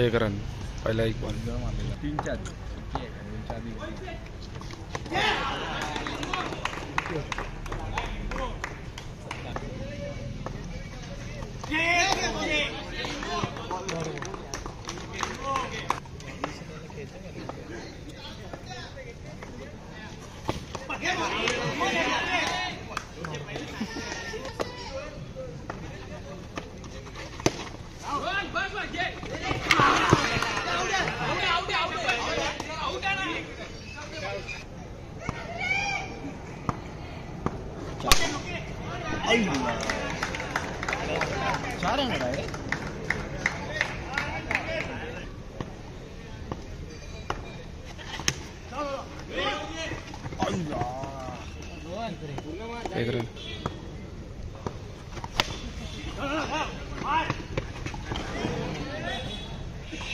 एक रन पहिला एक बॉल तीन आधी चार रन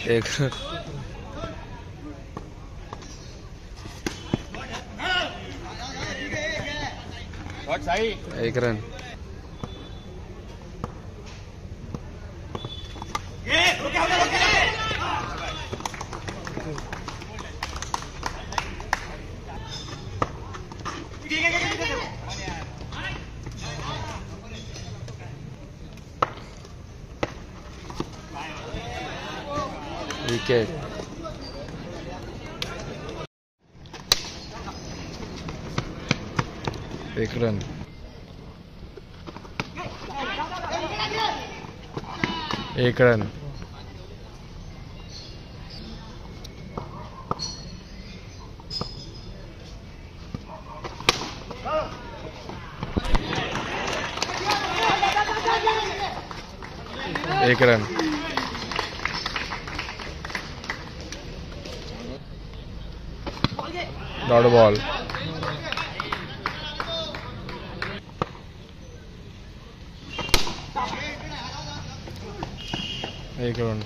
एक सही एक रन एक रन। एक रन। एक रन। डॉट बॉल एक रन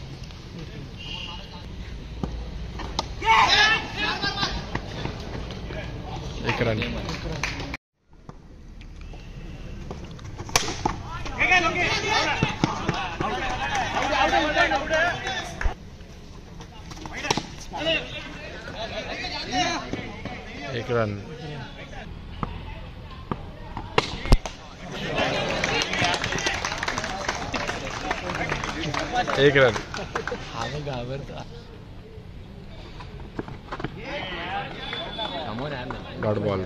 एक रन एक रन एक run. Dot ball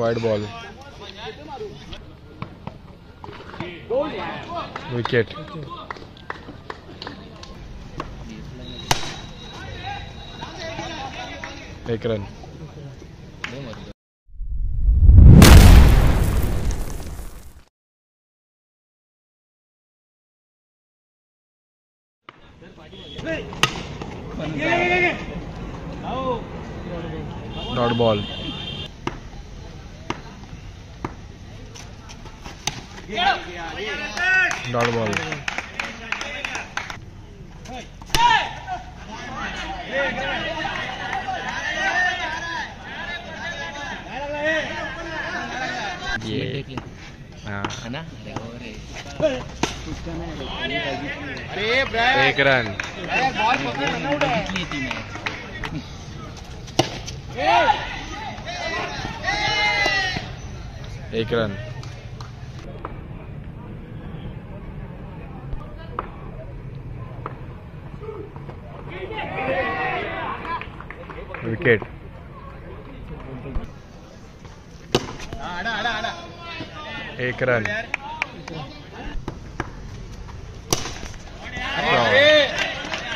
wide ball wicket एक run dot ball dot ball ये हाँ। है ना? एक रन। एक रन। विकेट। एक रन।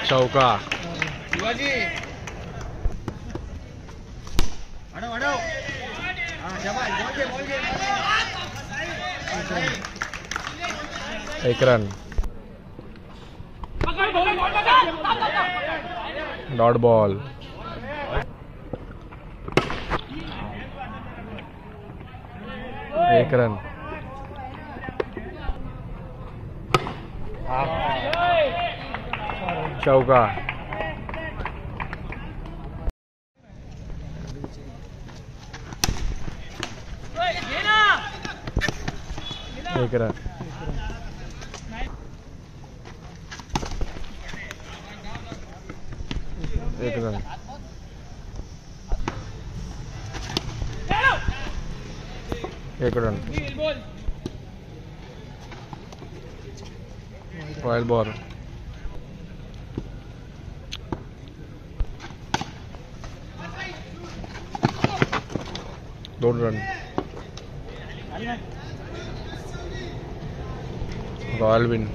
चौका। शिवाजी। एक रन। Dot ball. एक रन। चौका एक रन। एक रन। एक रन। वाइल्ड बॉल दोन रन रॉयल विन